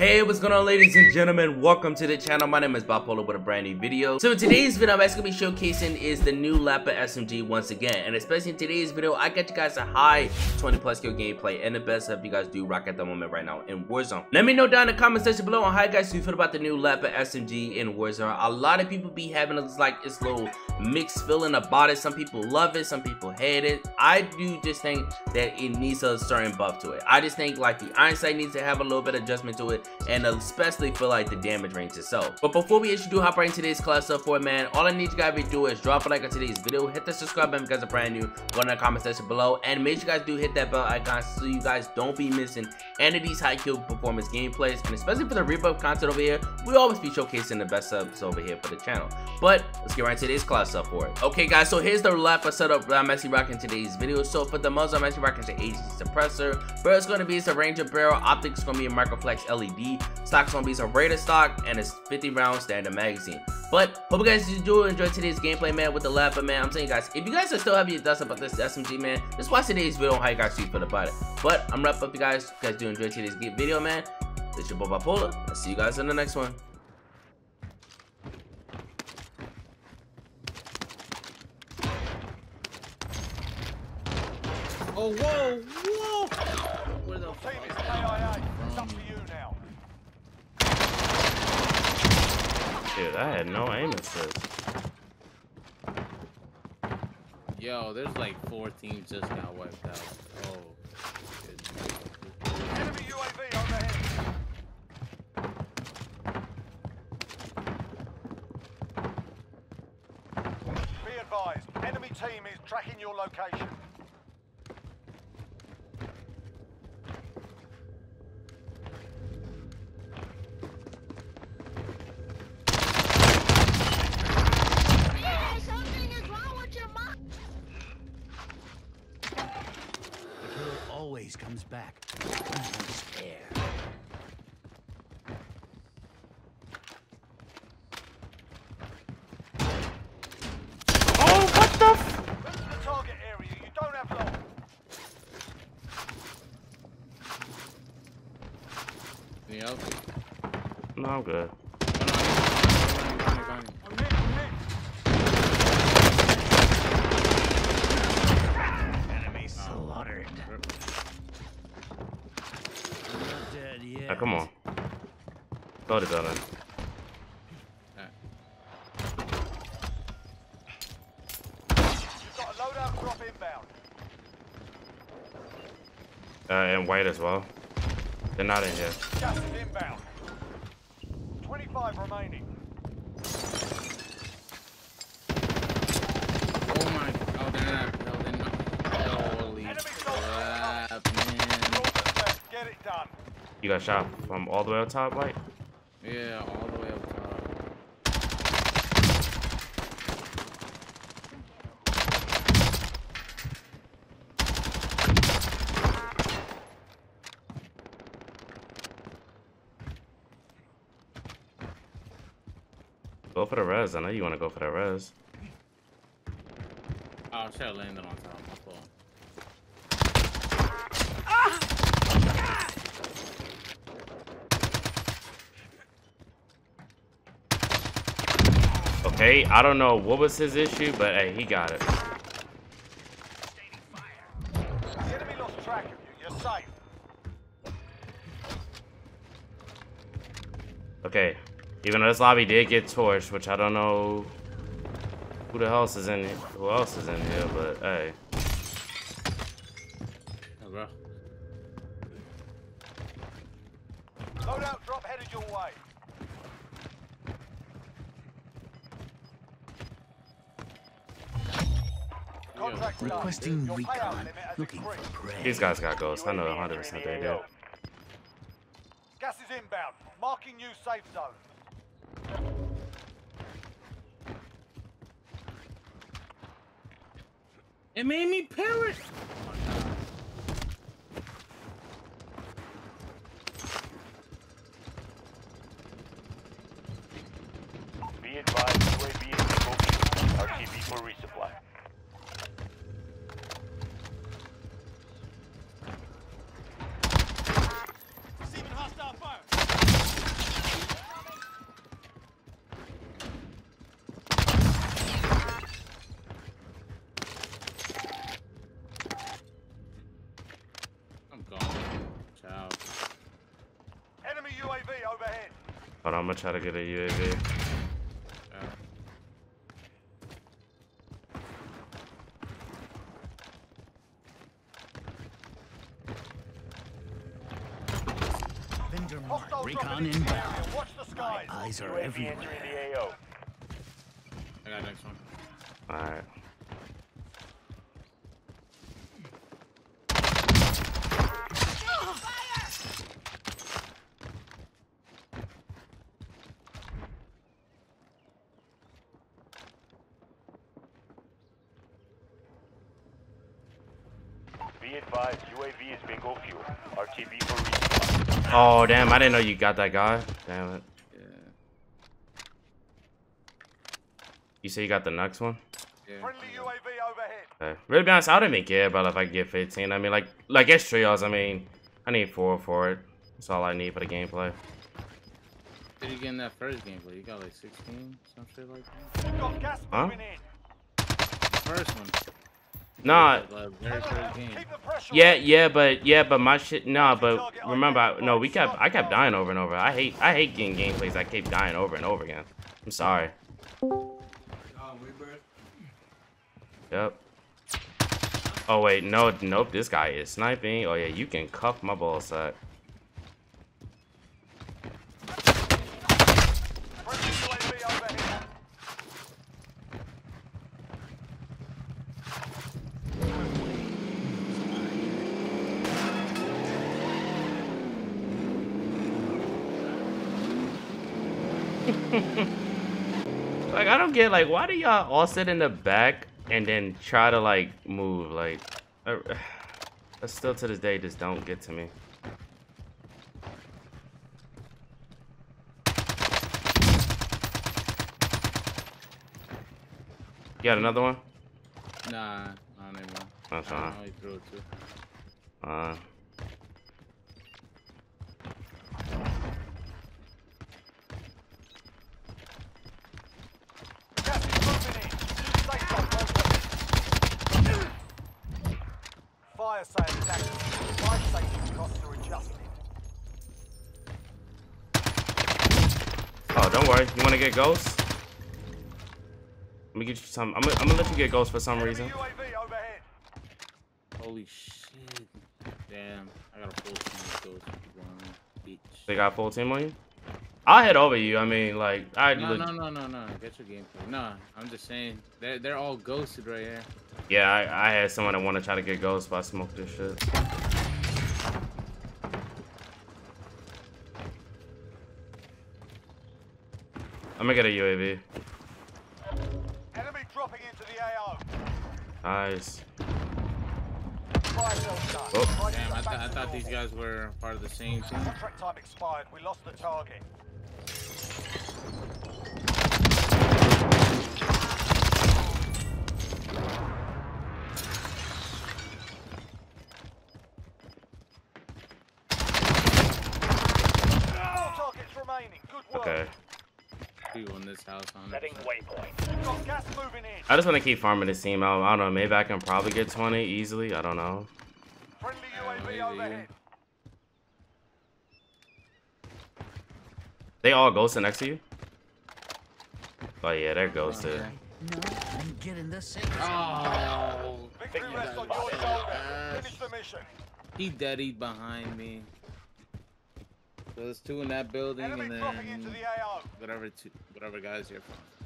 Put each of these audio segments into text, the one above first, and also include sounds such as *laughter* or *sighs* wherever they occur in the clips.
Hey, what's going on ladies and gentlemen? Welcome to the channel. My name is Bipolar with a brand new video. So in today's video, I'm actually going to be showcasing is the new LAPA SMG once again. And especially in today's video, I got you guys a high 20 plus kill gameplay and the best stuff you guys do rock at the moment right now in Warzone. Let me know down in the comment section below on how you guys do feel about the new LAPA SMG in Warzone. A lot of people be having this like this little mixed feeling about it. Some people love it, some people hate it. I do just think that it needs a certain buff to it. I just think like the iron sight needs to have a little bit of adjustment to it and especially for like the damage range itself. But before we actually do hop right into today's class up for it, man, all I need you guys to do is drop a like on today's video, hit the subscribe button because it's brand new, go in the comment section below, and make sure you guys do hit that bell icon so you guys don't be missing any of these high kill performance gameplays, and especially for the rebuff content over here, we always be showcasing the best subs over here for the channel. But let's get right into today's class up for it. Okay guys, so here's the LAPA setup that I'm actually rocking today's video. So for the muzzle, I'm actually rocking the AG suppressor. First going to be it's a Ranger barrel, optics going to be a Microflex LED, stock's gonna be some Raider stock, and it's 50 round standard magazine. But hope you guys do enjoy today's gameplay, man, with the LAPA, man. I'm telling you guys, if you guys are still having your thoughts about this SMG, man, just watch today's video on how you guys feel about it. But I'm wrap up, you guys. If you guys do enjoy today's video, man. This is your boy Polar. I'll see you guys in the next one. Oh, whoa, whoa! Where the fuck is is KIA. It's up to you now. Dude, I had no aim assist. Yo, there's like four teams just got wiped out. Oh. Enemy UAV overhead. Be advised, enemy team is tracking your location. Back. Spare. Oh, what the f- to the target area. You don't have long. Any else? No, I'm good. I'm hit, I'm hit. Enemy slaughtered. Not dead yet. Now, come on. Go to building. You've got a loadout drop inbound. Uh, and white as well. They're not in here. Gas is inbound. 25 remaining. Oh my. Oh, they're You got shot from all the way up top, right? Yeah, all the way up top. Go for the res. I know you want to go for the res. Oh, I should have landed on top. My ah! Okay, I don't know what was his issue, but hey, he got it. Okay, even though this lobby did get torched, which I don't know who the else is in here, who else is in here, but hey. Requesting Your recon. Looking for prey. These guys got ghosts. I know 100% they do. Gas is inbound. Marking new safe zone. It made me perish. Be advised, UAV is smoking. RTB for resupply. UAV overhead. Hold I'm gonna try to get a UAV. Vendor mark. Hostile Recon dropping into the inbound. area. Watch the skies. Eyes are everywhere. entering the AO. I got next one. Alright. Be advised, UAV is bingo fuel. For resupply. Oh damn, I didn't know you got that guy. Damn it. Yeah. You say you got the next one? Yeah. Friendly UAV overhead. Okay. Really be honest, I don't even care about if I get 15. I mean like like it's trios, I mean I need four for it. That's all I need for the gameplay. Did you get in that first gameplay? You got like 16, some shit like that. Got gas Huh? First one. Nah, Like, very first game. Keep the pressure yeah, yeah, but yeah, but my shit nah, but remember I, no, we kept I kept dying over and over. I hate I hate getting gameplays I keep dying over and over again. I'm sorry. Yep. Oh wait, no, nope. This guy is sniping. Oh yeah, you can cuff my ball sack. *laughs* Like I don't get like why do y'all all sit in the back and then try to like move like uh, *sighs* that still to this day just don't get to me. You got another one? Nah, not anymore. That's I fine. know how you threw it to. Uh, Gas is moving in. Safe zone located. Fire sale is active. Fire station costs are adjusted. oh, don't worry. You want to get ghosts? Let me get you some. I'm gonna, I'm gonna let you get ghosts for some Enemy reason. UAV overhead. Holy shit. Damn, I got a full team of those people. Bitch. They got full team on you. I'll head over you. I mean, like I. No, leg- no, no, no, no. Get your gameplay. No, I'm just saying they're they're all ghosted right here. Yeah, I, I had someone that want to try to get ghosts, but I smoked this shit. I'm gonna get a UAV. Enemy dropping into the AO. Nice. Fire sale done. Oh. Damn, I, th- I thought these guys were part of the same team. Contract time expired. We lost the target. Okay. People in this house on Setting waypoint. Got gas moving in. I just want to keep farming this team out. I don't know. Maybe I can probably get 20 easily. I don't know. Friendly Yeah, maybe, overhead. They all ghosted next to you? Oh yeah, they're ghosted. No, I'm getting the safe. Oh, Victory Victory rests on your oh, shoulder. Finish the mission. he deadied behind me. So there's two in that building, Enemy and then whatever two, whatever guys here from.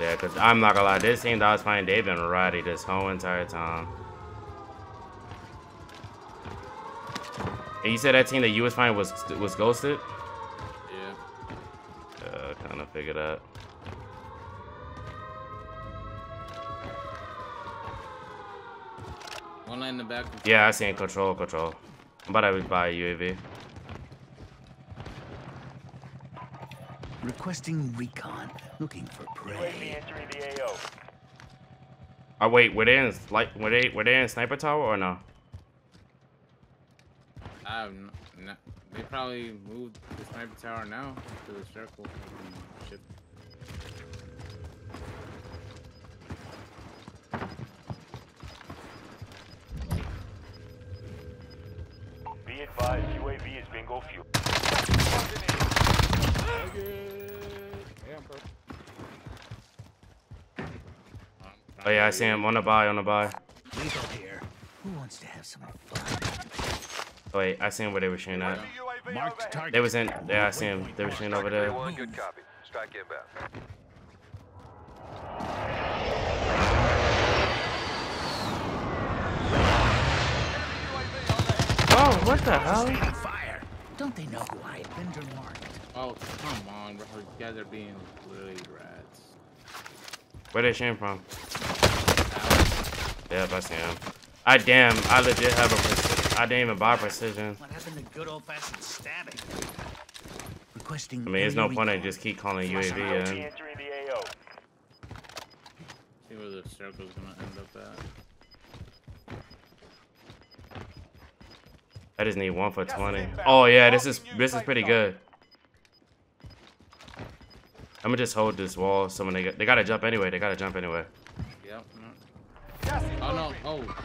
Yeah, because I'm not gonna lie. This team that I was playing, they've been ready this whole entire time. And you said that team that you was playing was was ghosted? Yeah. Uh, kind of figured that. One line in the back. Yeah, I seen control, control. I'm about to buy a UAV. Requesting recon. Looking for UAV prey. entering the AO. Oh wait, we're in like were they were they in sniper tower or no? I have n- n- they probably moved the sniper tower now to the circle. Ship. Be advised, UAV is bingo fuel. Oh yeah, I see him on the buy on the buy. Here. Who wants to have some fun? Oh, wait, I seen where they were shooting at. UAV Marked overhead. target. They was in yeah, I see him. They were shooting over there. Good copy. Strike inbound. Oh, what the hell? Sustaining fire. Don't they know who I am? Vendor marked. Oh come on, bro! You guys are being really rats. Where they shooting from? Yeah, I see him. I damn, I legit have a precision. I didn't even buy precision. What happened to good old fashioned stabbing? Requesting. I mean, there's no point in just keep calling UAV UAV in. entering the See where the circle's gonna end up at. I just need one for 20. Oh yeah, this is this is pretty good. I'm gonna just hold this wall. So when they get, they gotta jump anyway. They gotta jump anyway. Yep. No. Gas is Oh no! Oh,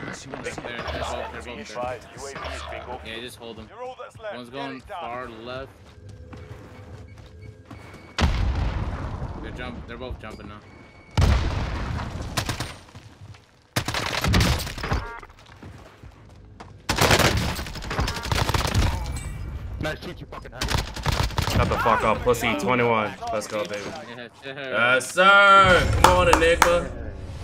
Unless you want to oh. see there, they're both, they're both there. advised, UAV is bingo Yeah, just hold them. You're all that's left. One's going far left. They're jump. They're both jumping now. Shut the fuck up, pussy. 21. Let's go, baby. Yeah, *laughs* sure. Yes, sir. Come on, Enigma.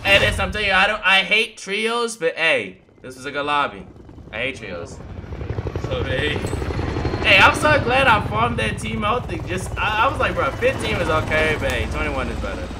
Hey, this I'm telling you, I don't. I hate trios, but hey, this was a good lobby. I hate trios. So hey, hey, I'm so glad I farmed that team out. Thing. Just I, I was like, bro, 15 was okay, but hey, 21 is better.